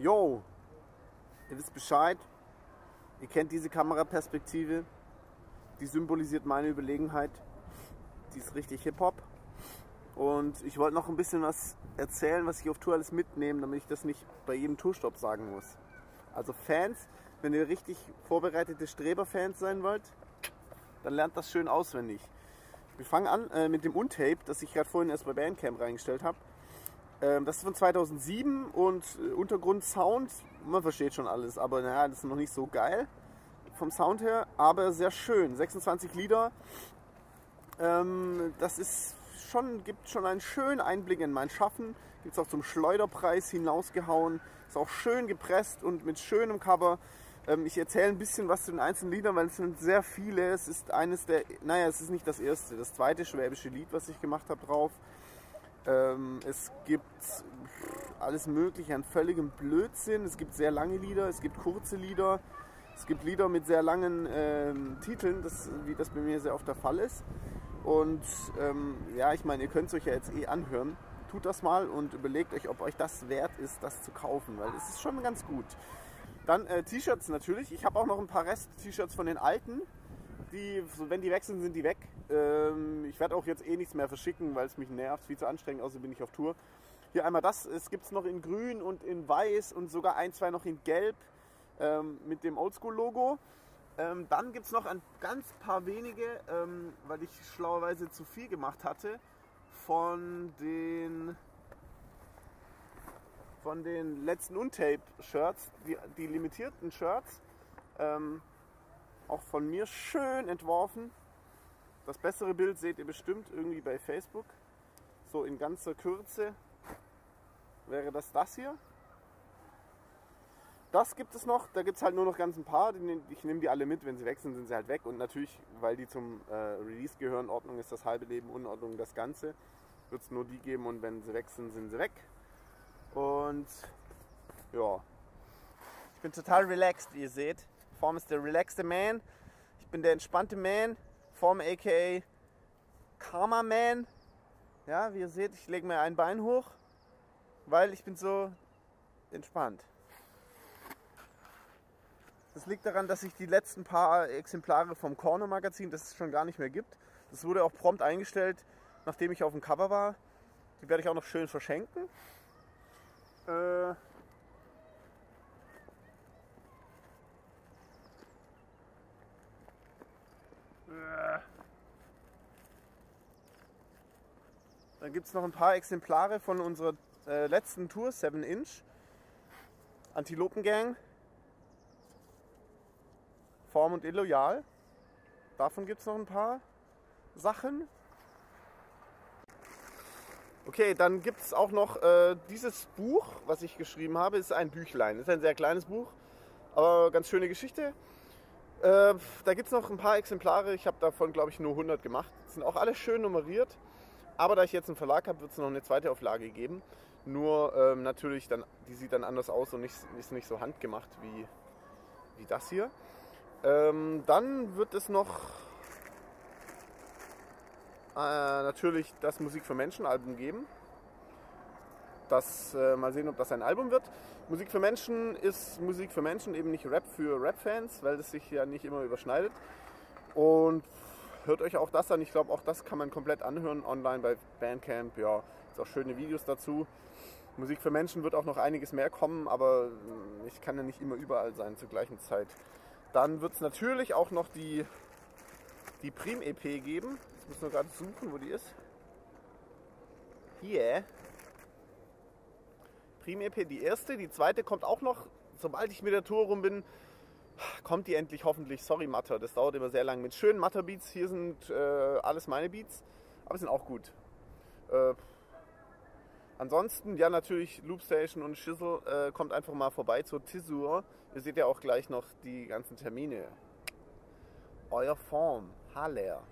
Yo, ihr wisst Bescheid. Ihr kennt diese Kameraperspektive. Die symbolisiert meine Überlegenheit. Die ist richtig Hip-Hop. Und ich wollte noch ein bisschen was erzählen, was ich auf Tour alles mitnehme, damit ich das nicht bei jedem Tourstopp sagen muss. Also Fans, wenn ihr richtig vorbereitete Streber-Fans sein wollt, dann lernt das schön auswendig. Wir fangen an äh, mit dem Untape, das ich gerade vorhin erst bei Bandcamp reingestellt habe. Ähm, das ist von 2007 und äh, Untergrund-Sound, man versteht schon alles, aber naja, das ist noch nicht so geil vom Sound her, aber sehr schön. 26 Lieder. Ähm, das ist schon, gibt schon einen schönen Einblick in mein Schaffen. Gibt es auch zum Schleuderpreis hinausgehauen. Ist auch schön gepresst und mit schönem Cover. Ähm, ich erzähle ein bisschen was zu den einzelnen Liedern, weil es sind sehr viele. Es ist eines der, naja, es ist nicht das erste, das zweite schwäbische Lied, was ich gemacht habe drauf. Ähm, es gibt alles Mögliche an völligem Blödsinn. Es gibt sehr lange Lieder, es gibt kurze Lieder. Es gibt Lieder mit sehr langen ähm, Titeln, das, wie das bei mir sehr oft der Fall ist. Und ähm, ja, ich meine, ihr könnt es euch ja jetzt eh anhören. Tut das mal und überlegt euch, ob euch das wert ist, das zu kaufen, weil es ist schon ganz gut. Dann äh, T-Shirts natürlich. Ich habe auch noch ein paar Rest-T-Shirts von den alten. Die, wenn die weg sind, sind die weg. Ähm, ich werde auch jetzt eh nichts mehr verschicken, weil es mich nervt, viel zu anstrengend, außerdem bin ich auf Tour. Hier einmal das, es gibt es noch in grün und in weiß und sogar ein, zwei noch in gelb ähm, mit dem Oldschool-Logo. Ähm, dann gibt es noch ein ganz paar wenige, ähm, weil ich schlauerweise zu viel gemacht hatte, von den von den letzten Untape-Shirts, die, die, limitierten Shirts, ähm, auch von mir schön entworfen. Das bessere Bild seht ihr bestimmt irgendwie bei Facebook. So in ganzer Kürze wäre das das hier. Das gibt es noch, da gibt es halt nur noch ganz ein paar. Ich nehme die alle mit, wenn sie weg sind, sind sie halt weg. Und natürlich, weil die zum äh, Release gehören, Ordnung ist das halbe Leben, Unordnung das Ganze, wird es nur die geben und wenn sie weg sind, sind sie weg. Und ja, ich bin total relaxed, wie ihr seht. Form ist der relaxte Man. Ich bin der entspannte Man. Form aka Karma Man. Ja, wie ihr seht, ich lege mir ein Bein hoch, weil ich bin so entspannt. Das liegt daran, dass sich die letzten paar Exemplare vom Corner Magazin, das es schon gar nicht mehr gibt, das wurde auch prompt eingestellt, nachdem ich auf dem Cover war. Die werde ich auch noch schön verschenken. Äh, Dann gibt es noch ein paar Exemplare von unserer äh, letzten Tour, 7 Inch. Antilopengang. Form und Illoyal. Davon gibt es noch ein paar Sachen. Okay, dann gibt es auch noch äh, dieses Buch, was ich geschrieben habe. Ist ein Büchlein. Ist ein sehr kleines Buch, aber ganz schöne Geschichte. Äh, da gibt es noch ein paar Exemplare. Ich habe davon, glaube ich, nur 100 gemacht. Sind auch alle schön nummeriert. Aber da ich jetzt einen Verlag habe, wird es noch eine zweite Auflage geben. Nur ähm, natürlich, dann, die sieht dann anders aus und nicht, ist nicht so handgemacht wie, wie das hier. Ähm, dann wird es noch äh, natürlich das Musik für Menschen Album geben. Das, äh, mal sehen, ob das ein Album wird. Musik für Menschen ist Musik für Menschen, eben nicht Rap für Rap-Fans, weil das sich ja nicht immer überschneidet. Und hört euch auch das an. Ich glaube, auch das kann man komplett anhören online bei Bandcamp. Ja, ist auch schöne Videos dazu. Musik für Menschen wird auch noch einiges mehr kommen, aber ich kann ja nicht immer überall sein zur gleichen Zeit. Dann wird es natürlich auch noch die, die Prim-EP geben. Ich muss nur gerade suchen, wo die ist. Hier. Prim-EP, die erste. Die zweite kommt auch noch. Sobald ich mit der Tour rum bin, kommt die endlich hoffentlich. Sorry, Matter, das dauert immer sehr lang. Mit schönen Matter-Beats. Hier sind äh, alles meine Beats, aber sind auch gut. Äh, ansonsten, ja, natürlich Loopstation und Shizzle. Äh, kommt einfach mal vorbei zur Tissur. Ihr seht ja auch gleich noch die ganzen Termine. Euer Form, Haller.